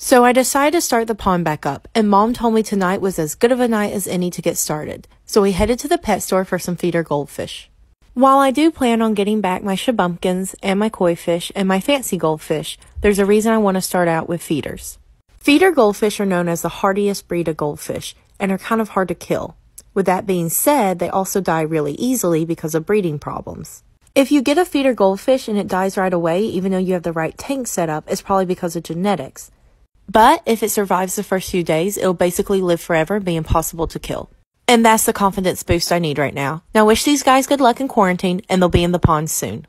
So I decided to start the pond back up, and mom told me tonight was as good of a night as any to get started. So we headed to the pet store for some feeder goldfish. While I do plan on getting back my shubunkins and my koi fish and my fancy goldfish, there's a reason I want to start out with feeders. Feeder goldfish are known as the hardiest breed of goldfish and are kind of hard to kill. With that being said, they also die really easily because of breeding problems. If you get a feeder goldfish and it dies right away, even though you have the right tank set up, it's probably because of genetics. But if it survives the first few days, it'll basically live forever and be impossible to kill. And that's the confidence boost I need right now. Now wish these guys good luck in quarantine and they'll be in the pond soon.